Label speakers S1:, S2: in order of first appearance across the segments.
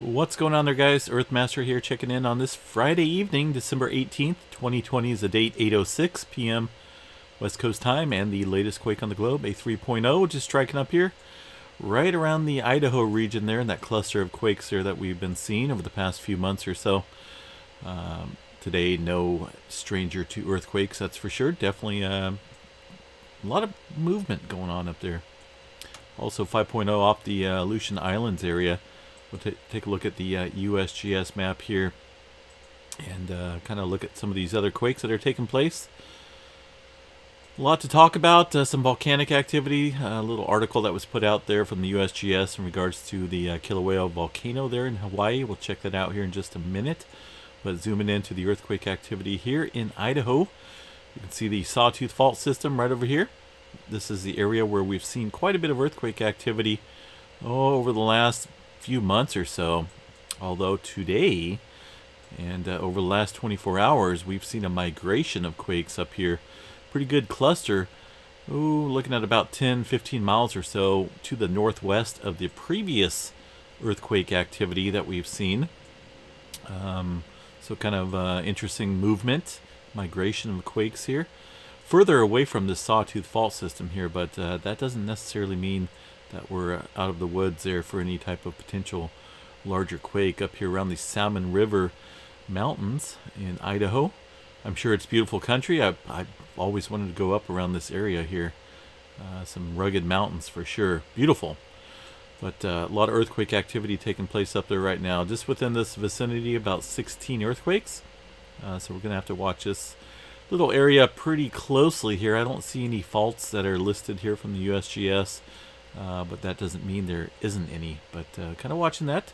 S1: What's going on there, guys? Earthmaster here, checking in on this Friday evening, December 18th, 2020 is the date, 8.06 p.m. West Coast time, and the latest quake on the globe, a 3.0, just striking up here, right around the Idaho region there, in that cluster of quakes there that we've been seeing over the past few months or so. Um, today, no stranger to earthquakes, that's for sure. Definitely uh, a lot of movement going on up there. Also 5.0 off the uh, Aleutian Islands area. We'll take a look at the uh, USGS map here and uh, kind of look at some of these other quakes that are taking place. A lot to talk about, uh, some volcanic activity, a little article that was put out there from the USGS in regards to the uh, Kilauea volcano there in Hawaii. We'll check that out here in just a minute. But zooming into the earthquake activity here in Idaho, you can see the Sawtooth Fault System right over here. This is the area where we've seen quite a bit of earthquake activity oh, over the last few months or so. Although today and uh, over the last 24 hours, we've seen a migration of quakes up here. Pretty good cluster. Ooh, looking at about 10, 15 miles or so to the northwest of the previous earthquake activity that we've seen. Um, so kind of uh, interesting movement, migration of quakes here. Further away from the Sawtooth Fault System here, but uh, that doesn't necessarily mean that were out of the woods there for any type of potential larger quake up here around the Salmon River Mountains in Idaho. I'm sure it's beautiful country. I, I always wanted to go up around this area here. Uh, some rugged mountains for sure. Beautiful. But uh, a lot of earthquake activity taking place up there right now. Just within this vicinity, about 16 earthquakes. Uh, so we're going to have to watch this little area pretty closely here. I don't see any faults that are listed here from the USGS. Uh, but that doesn't mean there isn't any. But uh, kind of watching that.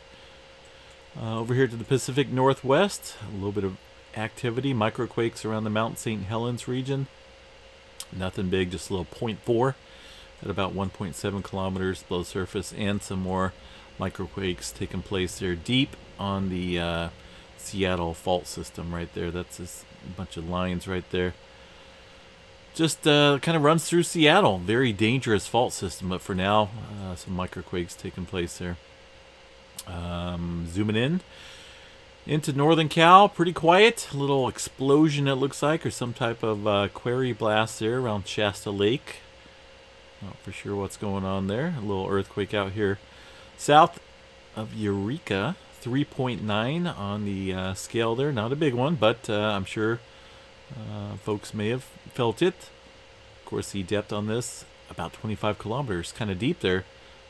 S1: Uh, over here to the Pacific Northwest, a little bit of activity, microquakes around the Mount St. Helens region. Nothing big, just a little 0.4 at about 1.7 kilometers below surface, and some more microquakes taking place there deep on the uh, Seattle fault system right there. That's a bunch of lines right there just uh, kind of runs through Seattle. Very dangerous fault system, but for now, uh, some microquakes taking place there. Um, zooming in into northern Cal, pretty quiet. A little explosion, it looks like, or some type of uh, quarry blast there around Shasta Lake. Not for sure what's going on there. A little earthquake out here south of Eureka. 3.9 on the uh, scale there. Not a big one, but uh, I'm sure uh, folks may have felt it. Of course, the depth on this, about 25 kilometers, kind of deep there,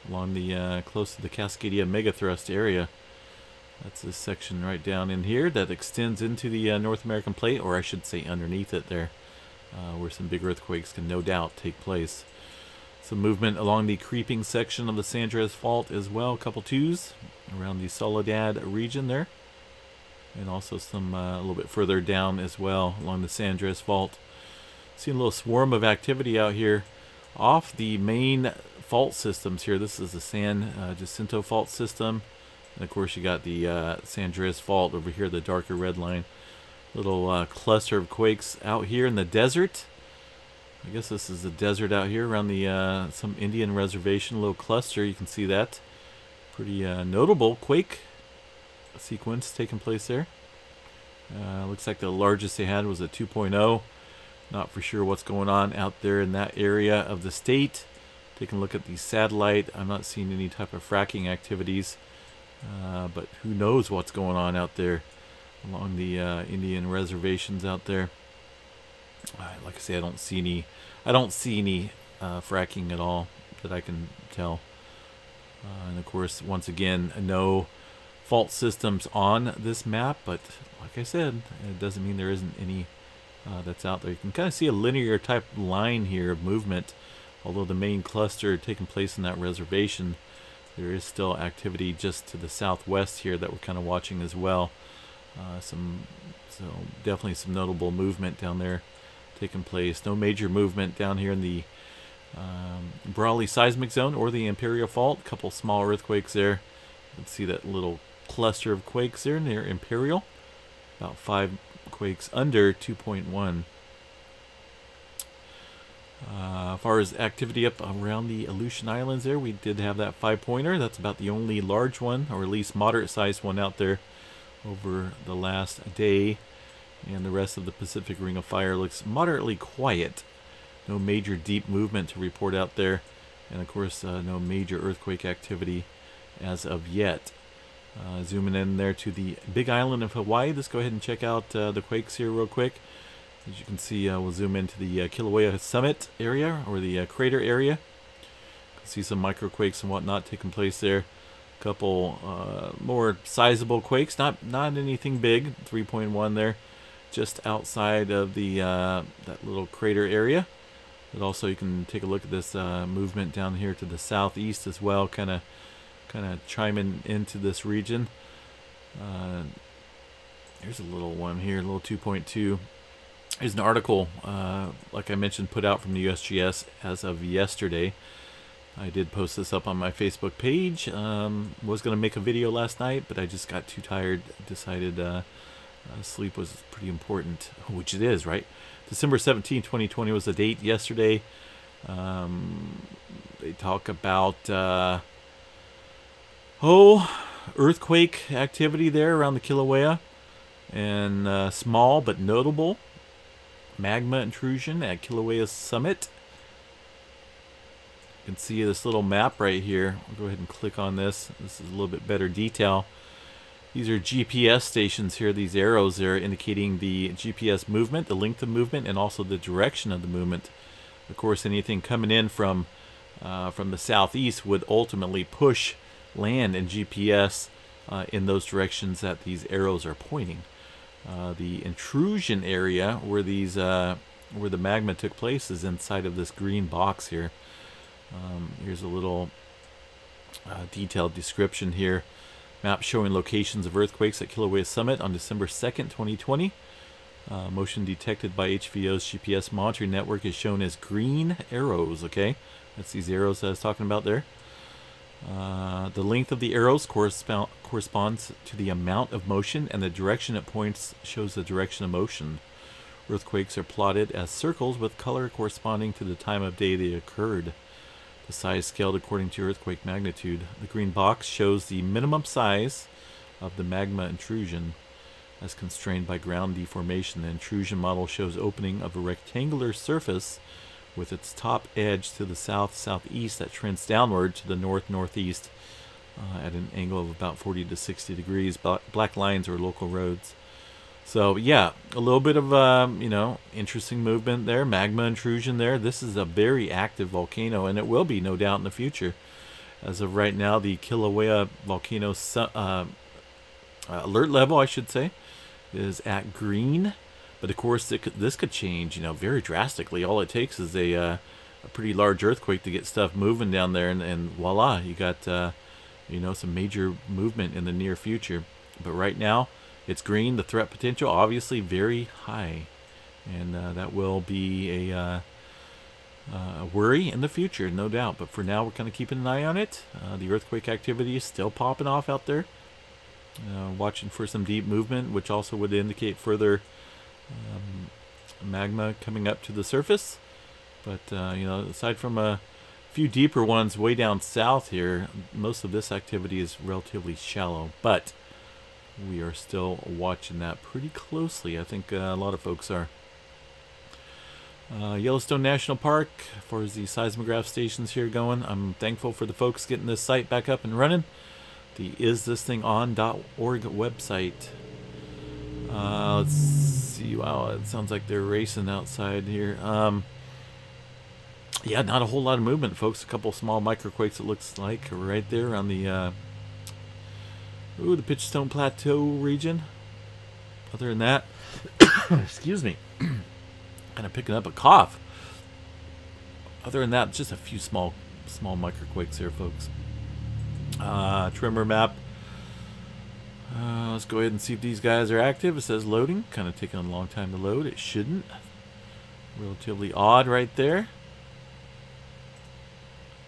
S1: along the uh, close to the Cascadia megathrust area. That's this section right down in here that extends into the uh, North American plate, or I should say underneath it there, uh, where some big earthquakes can no doubt take place. Some movement along the creeping section of the San Andreas Fault as well, a couple twos around the Soledad region there and also some uh, a little bit further down as well along the San Andreas Fault. Seeing a little swarm of activity out here off the main fault systems here. This is the San uh, Jacinto fault system. And of course you got the uh, San Andreas Fault over here, the darker red line. Little uh, cluster of quakes out here in the desert. I guess this is the desert out here around the uh, some Indian reservation, little cluster. You can see that. Pretty uh, notable quake sequence taking place there. Uh, looks like the largest they had was a 2.0. Not for sure what's going on out there in that area of the state. Taking a look at the satellite, I'm not seeing any type of fracking activities. Uh, but who knows what's going on out there along the uh, Indian reservations out there. Like I say, I don't see any. I don't see any uh, fracking at all that I can tell. Uh, and of course, once again, no fault systems on this map, but like I said, it doesn't mean there isn't any uh, that's out there. You can kind of see a linear type line here of movement, although the main cluster taking place in that reservation, there is still activity just to the southwest here that we're kind of watching as well. Uh, some, so definitely some notable movement down there taking place. No major movement down here in the um, Brawley seismic zone or the Imperial Fault. A couple small earthquakes there. Let's see that little cluster of quakes there near Imperial. About five quakes under 2.1. Uh, as far as activity up around the Aleutian Islands there, we did have that five-pointer. That's about the only large one, or at least moderate-sized one out there over the last day. And the rest of the Pacific Ring of Fire looks moderately quiet. No major deep movement to report out there. And of course, uh, no major earthquake activity as of yet. Uh, zooming in there to the big island of Hawaii. Let's go ahead and check out uh, the quakes here real quick. As you can see, uh, we'll zoom into the uh, Kilauea Summit area, or the uh, crater area. You can see some microquakes and whatnot taking place there. A couple uh, more sizable quakes, not not anything big, 3.1 there, just outside of the that little crater area. But also you can take a look at this movement down here to the southeast as well, kind of kind of chiming into this region. here's a little one here, a little 2.2 is an article, uh, like I mentioned, put out from the USGS as of yesterday. I did post this up on my Facebook page. Um, was going to make a video last night, but I just got too tired. Decided uh, uh, sleep was pretty important, which it is, right? December 17, 2020 was the date yesterday. Um, they talk about, uh, oh, earthquake activity there around the Kilauea. And uh, small but notable magma intrusion at Kilauea Summit. You can see this little map right here. I'll go ahead and click on this. This is a little bit better detail. These are GPS stations here. These arrows are indicating the GPS movement, the length of movement, and also the direction of the movement. Of course, anything coming in from uh, from the southeast would ultimately push land and GPS uh, in those directions that these arrows are pointing. Uh, the intrusion area where these uh, where the magma took place is inside of this green box here. Um, here's a little uh, detailed description here. Map showing locations of earthquakes at Kilauea Summit on December 2nd, 2020. Uh, motion detected by HVO's GPS monitoring network is shown as green arrows. Okay, that's these arrows I was talking about there. Uh, the length of the arrows correspond, corresponds to the amount of motion, and the direction it points shows the direction of motion. Earthquakes are plotted as circles with color corresponding to the time of day they occurred. The size scaled according to earthquake magnitude. The green box shows the minimum size of the magma intrusion as constrained by ground deformation. The intrusion model shows opening of a rectangular surface with its top edge to the south-southeast that trends downward to the north-northeast uh, at an angle of about 40 to 60 degrees. Black lines are local roads. So yeah, a little bit of um, you know interesting movement there, magma intrusion there. This is a very active volcano, and it will be no doubt in the future. As of right now, the Kilauea volcano uh, alert level, I should say, is at green. But of course, this could change, you know, very drastically. All it takes is a, uh, a pretty large earthquake to get stuff moving down there, and, and voila, you got, uh, you know, some major movement in the near future. But right now, it's green. The threat potential, obviously, very high, and uh, that will be a, uh, uh, worry in the future, no doubt. But for now, we're kind of keeping an eye on it. Uh, the earthquake activity is still popping off out there. watching for some deep movement, which also would indicate further um, magma coming up to the surface. But, uh, you know, aside from a few deeper ones way down south here, most of this activity is relatively shallow. But we are still watching that pretty closely. I think uh, a lot of folks are. Uh, Yellowstone National Park, as far as the seismograph stations here going, I'm thankful for the folks getting this site back up and running. The isthisthingon.org website uh, let's see. Wow, it sounds like they're racing outside here. Um, yeah, not a whole lot of movement, folks. A couple small microquakes, it looks like, right there on the, uh, ooh, the Pitchstone Plateau region. Other than that, excuse me, kind of picking up a cough. Other than that, just a few small, small microquakes here, folks. Uh, tremor map uh, let's go ahead and see if these guys are active. It says loading. Kind of taking a long time to load. It shouldn't. Relatively odd right there.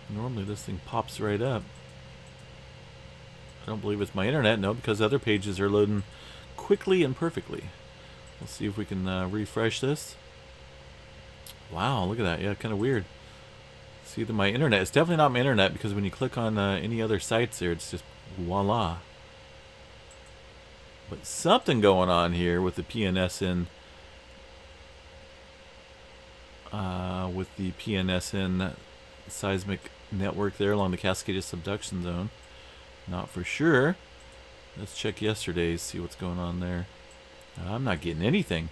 S1: Normally this thing pops right up. I don't believe it's my internet. No, because other pages are loading quickly and perfectly. Let's see if we can uh, refresh this. Wow, look at that. Yeah, kind of weird. See that my internet. It's definitely not my internet because when you click on uh, any other sites there, it's just voila. But something going on here with the PNSN. Uh, with the PNSN seismic network there along the Cascadia subduction zone. Not for sure. Let's check yesterday's, see what's going on there. I'm not getting anything.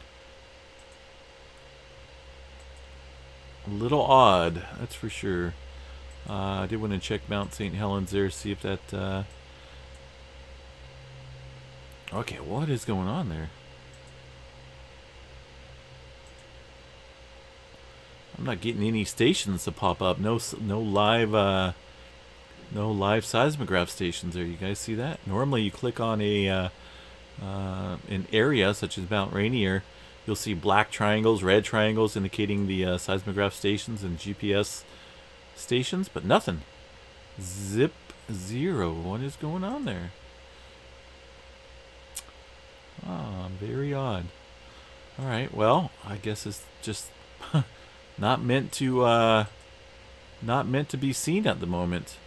S1: A little odd, that's for sure. Uh, I did want to check Mount St. Helens there, see if that... Uh... Okay, what is going on there? I'm not getting any stations to pop up. No, no live, uh, no live seismograph stations there. You guys see that? Normally, you click on a uh, uh, an area such as Mount Rainier, you'll see black triangles, red triangles indicating the uh, seismograph stations and GPS stations, but nothing. Zip zero. What is going on there? Ah, very odd. All right, well, I guess it's just not meant to uh, not meant to be seen at the moment.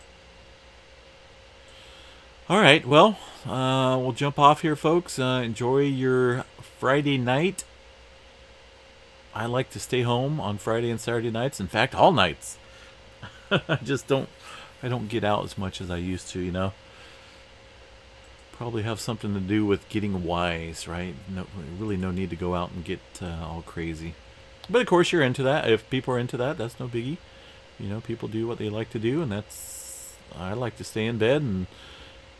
S1: All right, well, uh, we'll jump off here, folks. Uh, enjoy your Friday night. I like to stay home on Friday and Saturday nights. In fact, all nights. I just don't, I don't get out as much as I used to, you know. Probably have something to do with getting wise, right? No, really, no need to go out and get uh, all crazy. But of course, you're into that. If people are into that, that's no biggie. You know, people do what they like to do, and that's. I like to stay in bed and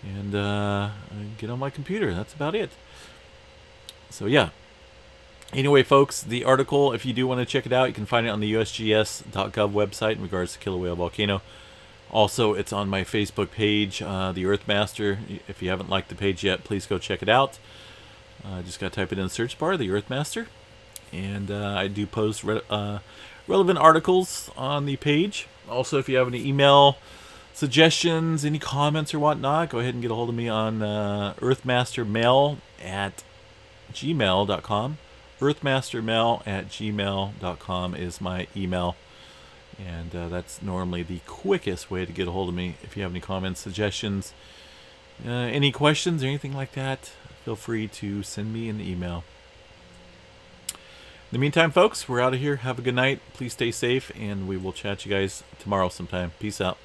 S1: and uh, get on my computer. That's about it. So yeah. Anyway, folks, the article, if you do want to check it out, you can find it on the USGS.gov website in regards to Kilauea Volcano. Also, it's on my Facebook page, uh, The Earthmaster. If you haven't liked the page yet, please go check it out. Uh, just got to type it in the search bar, The Earthmaster. And uh, I do post re uh, relevant articles on the page. Also, if you have any email suggestions, any comments or whatnot, go ahead and get a hold of me on uh, earthmastermail at gmail.com. Earthmastermail at gmail.com is my email. And uh, that's normally the quickest way to get a hold of me. If you have any comments, suggestions, uh, any questions, or anything like that, feel free to send me an email. In the meantime, folks, we're out of here. Have a good night. Please stay safe, and we will chat you guys tomorrow sometime. Peace out.